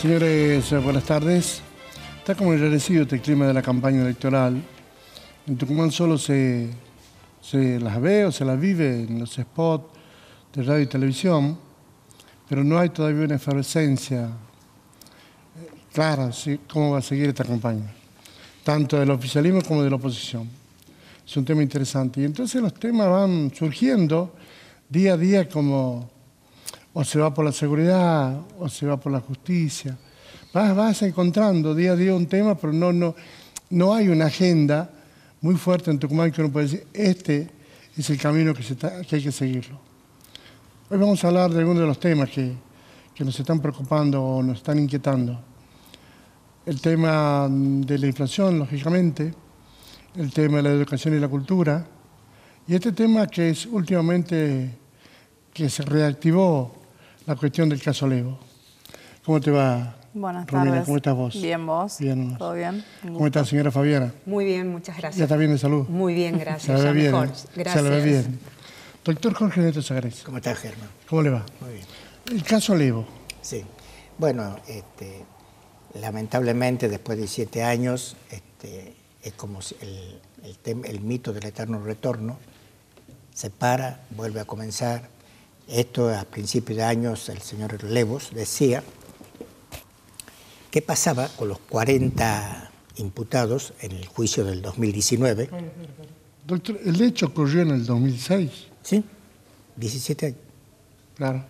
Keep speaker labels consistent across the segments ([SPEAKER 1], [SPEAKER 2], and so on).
[SPEAKER 1] Señores, buenas tardes. Está como enrarecido este clima de la campaña electoral. En Tucumán solo se, se las ve o se las vive en los spots de radio y televisión, pero no hay todavía una efervescencia eh, clara ¿sí? cómo va a seguir esta campaña, tanto del oficialismo como de la oposición. Es un tema interesante. Y entonces los temas van surgiendo día a día como o se va por la seguridad o se va por la justicia. Vas, vas encontrando día a día un tema, pero no, no, no hay una agenda muy fuerte en Tucumán que uno puede decir, este es el camino que, se que hay que seguirlo. Hoy vamos a hablar de algunos de los temas que, que nos están preocupando o nos están inquietando. El tema de la inflación, lógicamente, el tema de la educación y la cultura, y este tema que es últimamente que se reactivó la cuestión del caso Levo. ¿Cómo te va?
[SPEAKER 2] Buenas tardes.
[SPEAKER 1] ¿Cómo estás vos?
[SPEAKER 2] Bien, vos.
[SPEAKER 1] Bien.
[SPEAKER 2] ¿Todo bien?
[SPEAKER 1] ¿Cómo está señora Fabiana?
[SPEAKER 3] Muy bien, muchas gracias.
[SPEAKER 1] ¿Ya está bien de salud?
[SPEAKER 3] Muy bien, gracias.
[SPEAKER 1] Se la ve bien.
[SPEAKER 3] mejor. Gracias.
[SPEAKER 1] Se la ve bien. Doctor Jorge Neto Sagres.
[SPEAKER 4] ¿Cómo estás, Germán?
[SPEAKER 1] ¿Cómo le va?
[SPEAKER 4] Muy bien.
[SPEAKER 1] El caso Levo.
[SPEAKER 4] Sí. Bueno, este, lamentablemente después de siete años, este, es como el, el, tem- el mito del eterno retorno se para, vuelve a comenzar. Esto a principios de años el señor Levos decía qué pasaba con los 40 imputados en el juicio del 2019.
[SPEAKER 1] Doctor, el hecho ocurrió en el 2006.
[SPEAKER 4] ¿Sí? 17 años.
[SPEAKER 1] Claro.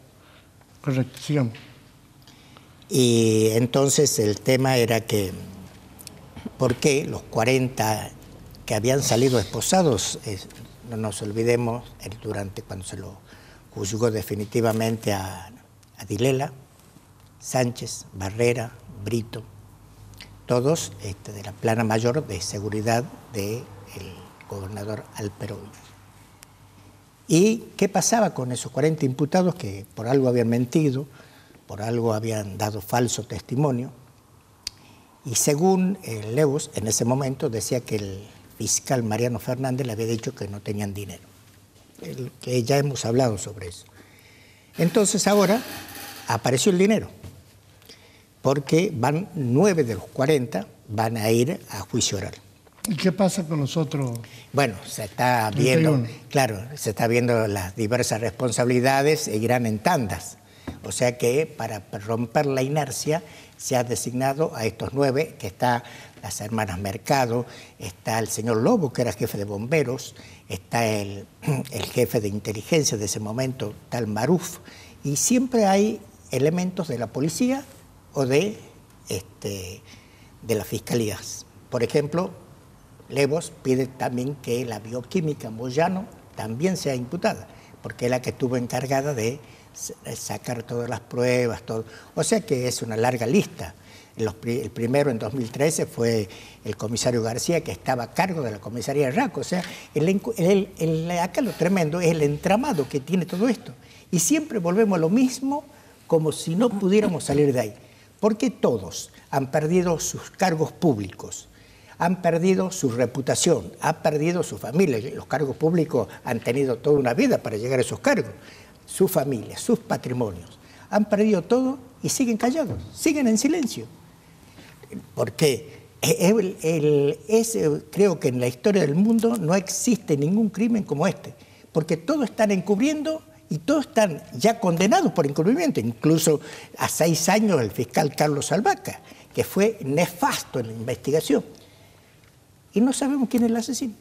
[SPEAKER 1] Correcto, sigamos.
[SPEAKER 4] Y entonces el tema era que, ¿por qué los 40 que habían salido esposados, eh, no nos olvidemos, durante cuando se lo juzgó definitivamente a, Dilela, Sánchez, Barrera, Brito, todos este, de la plana mayor de seguridad del gobernador Alperovich. ¿Y qué pasaba con esos 40 imputados que por algo habían mentido, por algo habían dado falso testimonio? Y según eh, en ese momento decía que el fiscal Mariano Fernández le había dicho que no tenían dinero, El- que ya hemos hablado sobre eso. Entonces ahora apareció el dinero, porque van nueve de los 40 van a ir a juicio oral.
[SPEAKER 1] ¿Y qué pasa con los otros?
[SPEAKER 4] Bueno, se está viendo,
[SPEAKER 1] 31.
[SPEAKER 4] claro, se está viendo las diversas responsabilidades e irán en tandas. O sea que para romper la inercia se ha designado a estos nueve, que está las hermanas Mercado, está el señor Lobo, que era jefe de bomberos, está el, jefe de inteligencia de ese momento, tal Maruf, y siempre hay elementos de la policía o de, este, de las fiscalías. Por ejemplo, Levos pide también que la bioquímica Moyano también sea imputada, porque es la que estuvo encargada de sacar todas las pruebas, todo. O sea que es una larga lista. El primero en 2013 fue el comisario García, que estaba a cargo de la comisaría de RACO. O sea, el- acá lo tremendo es el entramado que tiene todo esto. Y siempre volvemos a lo mismo como si no pudiéramos salir de ahí. Porque todos han perdido sus cargos públicos han perdido su reputación, han perdido su familia. Los cargos públicos han tenido toda una vida para llegar a esos cargos. Su familia, sus patrimonios. Han perdido todo y siguen callados, siguen en silencio. Porque es, eh, creo que en la historia del mundo no existe ningún crimen como este, porque todos están encubriendo y todos están ya condenados por encubrimiento, incluso a seis años el fiscal Carlos Albaca, que fue nefasto en la investigación. Y no sabemos quién es el asesino.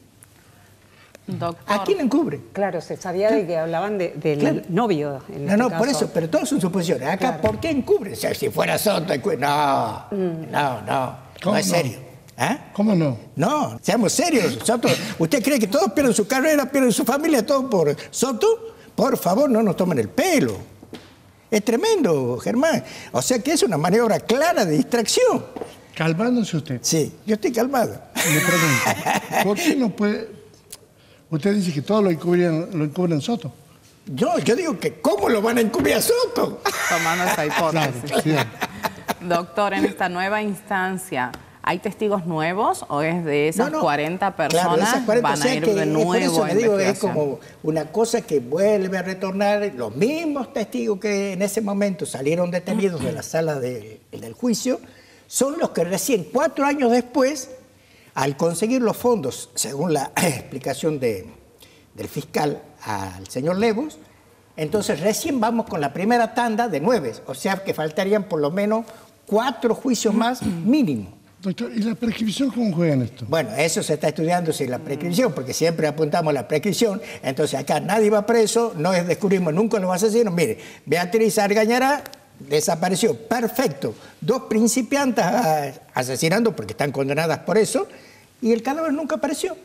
[SPEAKER 2] Doctor.
[SPEAKER 4] ¿A quién encubre?
[SPEAKER 3] Claro, se sabía de que hablaban de- del
[SPEAKER 4] Claro.
[SPEAKER 3] novio. En
[SPEAKER 4] No,
[SPEAKER 3] este
[SPEAKER 4] no, por eso, pero todas son suposiciones. Acá,
[SPEAKER 3] Claro.
[SPEAKER 4] ¿por qué encubre? O sea, si fuera Soto, encubre- no, no, no,
[SPEAKER 1] ¿Cómo
[SPEAKER 4] no es
[SPEAKER 1] no?
[SPEAKER 4] serio. ¿Ah?
[SPEAKER 1] ¿Cómo no?
[SPEAKER 4] No, seamos serios. Soto, ¿usted cree que todos pierden su carrera, pierden su familia, todo por Soto? Por favor, no nos tomen el pelo. Es tremendo, Germán. O sea que es una maniobra clara de distracción.
[SPEAKER 1] Calmándose usted.
[SPEAKER 4] Sí, yo estoy calmado.
[SPEAKER 1] Le pregunto, ¿por qué no puede...? Usted dice que todo lo encubren, lo encubren Soto.
[SPEAKER 4] Yo, yo digo que ¿cómo lo van a encubrir a Soto?
[SPEAKER 2] Tomando esa
[SPEAKER 1] Claro,
[SPEAKER 2] hipótesis.
[SPEAKER 1] sí.
[SPEAKER 2] Doctor, en esta nueva instancia, ¿Hay testigos nuevos o es de esas
[SPEAKER 4] No, no.
[SPEAKER 2] 40
[SPEAKER 4] Claro,
[SPEAKER 2] personas
[SPEAKER 4] esas 40,
[SPEAKER 2] van
[SPEAKER 4] o sea
[SPEAKER 2] a ir
[SPEAKER 4] que
[SPEAKER 2] de
[SPEAKER 4] es por
[SPEAKER 2] nuevo
[SPEAKER 4] eso
[SPEAKER 2] a
[SPEAKER 4] le digo, es como una cosa que vuelve a retornar. Los mismos testigos que en ese momento salieron detenidos de la sala de- del juicio son los que recién cuatro años después, al conseguir los fondos, según la explicación de- del fiscal al señor Levos, entonces recién vamos con la primera tanda de nueve, o sea que faltarían por lo menos cuatro juicios más mínimo.
[SPEAKER 1] Doctor, ¿y la prescripción cómo juega en esto?
[SPEAKER 4] Bueno, eso se está estudiando si la prescripción, porque siempre apuntamos a la prescripción, entonces acá nadie va preso, no descubrimos nunca los asesinos. Mire, Beatriz Argañará desapareció, perfecto. Dos principiantes ah, asesinando porque están condenadas por eso, y el cadáver nunca apareció.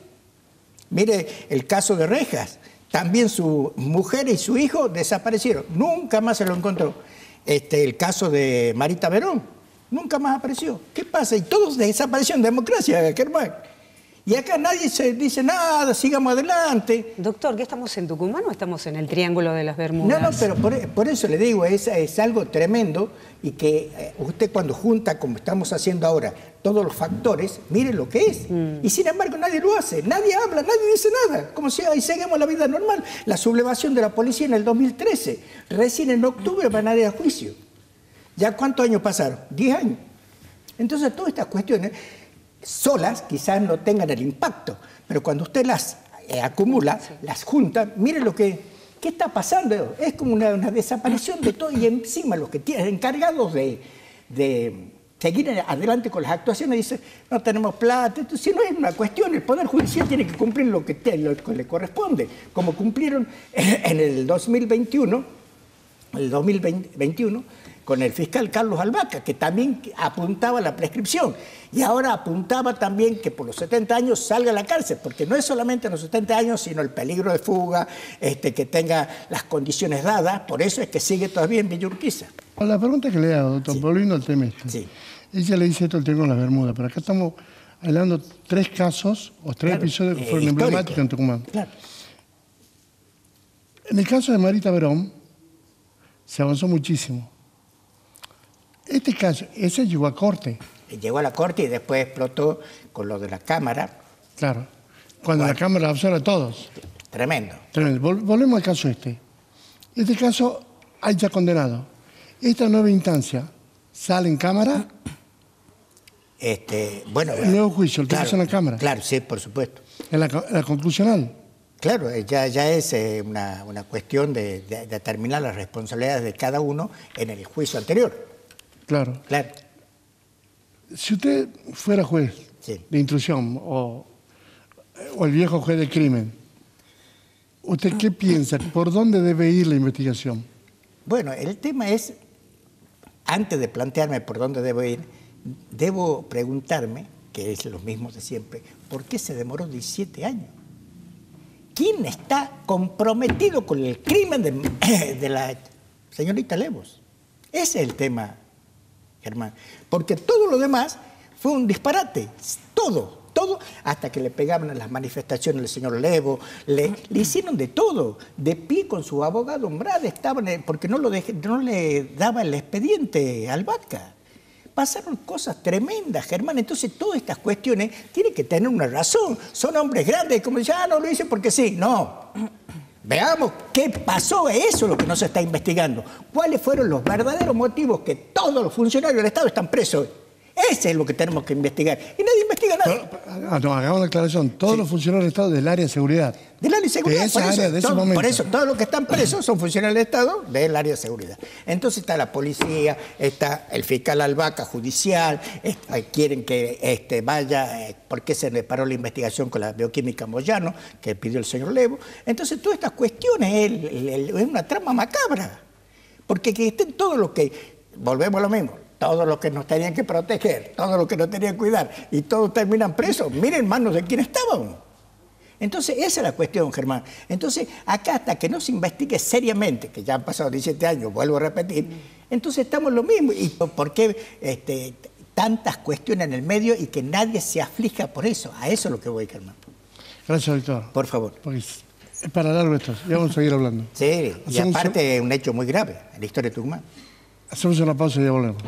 [SPEAKER 4] Mire el caso de Rejas, también su mujer y su hijo desaparecieron, nunca más se lo encontró. Este, el caso de Marita Verón, nunca más apareció. ¿Qué pasa? Y todos desaparecieron democracia, Germán. Y acá nadie se dice nada, sigamos adelante.
[SPEAKER 3] Doctor, ¿qué estamos en Tucumán o estamos en el Triángulo de las Bermudas?
[SPEAKER 4] No, no, pero por, por eso le digo, es, es algo tremendo y que eh, usted cuando junta, como estamos haciendo ahora, todos los factores, mire lo que es. Y sin embargo nadie lo hace, nadie habla, nadie dice nada, como si ahí seguimos la vida normal. La sublevación de la policía en el 2013, recién en octubre van a ir a juicio. ¿Ya cuántos años pasaron? Diez años. Entonces todas estas cuestiones solas quizás no tengan el impacto, pero cuando usted las eh, acumula, las junta, mire lo que ¿qué está pasando. Es como una, una desaparición de todo y encima los que tienen encargados de, de seguir adelante con las actuaciones dicen no tenemos plata. Entonces, si no es una cuestión, el Poder Judicial tiene que cumplir lo que, te- lo que le corresponde, como cumplieron en el 2021 el 2021 con el fiscal Carlos Albaca, que también apuntaba la prescripción. Y ahora apuntaba también que por los 70 años salga a la cárcel, porque no es solamente los 70 años, sino el peligro de fuga, este, que tenga las condiciones dadas. Por eso es que sigue todavía en Villa Urquiza.
[SPEAKER 1] La pregunta que le hago, doctor, volviendo al tema este.
[SPEAKER 4] Sí.
[SPEAKER 1] Ella le dice esto el tema con las Bermudas, pero acá estamos hablando tres casos o tres
[SPEAKER 4] Claro,
[SPEAKER 1] episodios que
[SPEAKER 4] eh,
[SPEAKER 1] fueron
[SPEAKER 4] histórico.
[SPEAKER 1] emblemáticos en Tucumán.
[SPEAKER 4] Claro.
[SPEAKER 1] En el caso de Marita Verón, se avanzó muchísimo. Este caso, ese llegó a corte,
[SPEAKER 4] Llegó a la corte y después explotó con lo de la cámara.
[SPEAKER 1] claro. Cuando la Cámara absorbe a todos.
[SPEAKER 4] Tremendo.
[SPEAKER 1] Tremendo. Vol- volvemos al caso este. Este caso hay ya condenado. Esta nueva instancia sale en Cámara,
[SPEAKER 4] Este, bueno,
[SPEAKER 1] El nuevo juicio, el hizo en la Cámara.
[SPEAKER 4] Claro, sí, por supuesto.
[SPEAKER 1] en la, la conclusional.
[SPEAKER 4] Claro, eh, ya, ya es eh, una, una cuestión de, de determinar las responsabilidades de cada uno en el juicio anterior.
[SPEAKER 1] Claro.
[SPEAKER 4] Claro.
[SPEAKER 1] Si usted fuera juez
[SPEAKER 4] Sí.
[SPEAKER 1] de instrucción o, o el viejo juez de crimen, ¿usted qué piensa? ¿Por dónde debe ir la investigación?
[SPEAKER 4] Bueno, el tema es, antes de plantearme por dónde debo ir, debo preguntarme, que es lo mismo de siempre, ¿por qué se demoró 17 años? ¿Quién está comprometido con el crimen de, de la señorita Levos? Ese es el tema, Germán. Porque todo lo demás fue un disparate. Todo, todo, hasta que le pegaban a las manifestaciones del señor Levo, le, hicieron de todo. De pie con su abogado Umbrada estaban, eh, porque no, lo dejé- no le daba el expediente al vaca. Pasaron cosas tremendas, Germán. Entonces, todas estas cuestiones tienen que tener una razón. Son hombres grandes, como dicen, ah, no lo hice porque sí. No. Veamos qué pasó, eso es lo que no se está investigando. ¿Cuáles fueron los verdaderos motivos que todos los funcionarios del Estado están presos? Ese es lo que tenemos que investigar. Y nadie investiga nada.
[SPEAKER 1] Ah, no, hagamos una aclaración. Todos los funcionarios del Estado del área de seguridad.
[SPEAKER 4] Del área de seguridad.
[SPEAKER 1] De esa
[SPEAKER 4] por, eso,
[SPEAKER 1] de ese
[SPEAKER 4] todo-
[SPEAKER 1] momento.
[SPEAKER 4] por eso, todos los que están presos son funcionarios del Estado del área de seguridad. Entonces está la policía, está el fiscal Albaca judicial, está- quieren que este, vaya, eh, ¿por qué se le paró la investigación con la bioquímica Moyano, que pidió el señor Levo? Entonces todas estas cuestiones es una trama macabra. Porque que estén todos los que, volvemos a lo mismo, todos los que nos tenían que proteger, todos los que nos tenían que cuidar, y todos terminan presos, miren manos de quién estaban. Entonces, esa es la cuestión, Germán. Entonces, acá hasta que no se investigue seriamente, que ya han pasado 17 años, vuelvo a repetir, entonces estamos lo mismo. ¿Y por qué este, tantas cuestiones en el medio y que nadie se aflija por eso? A eso es lo que voy, Germán.
[SPEAKER 1] Gracias, doctor.
[SPEAKER 4] Por favor.
[SPEAKER 1] Porque es para largo esto. Ya vamos a seguir hablando.
[SPEAKER 4] Sí, y
[SPEAKER 1] un-
[SPEAKER 4] aparte es un hecho muy grave en la historia de Tucumán.
[SPEAKER 1] Hacemos una pausa y ya volvemos.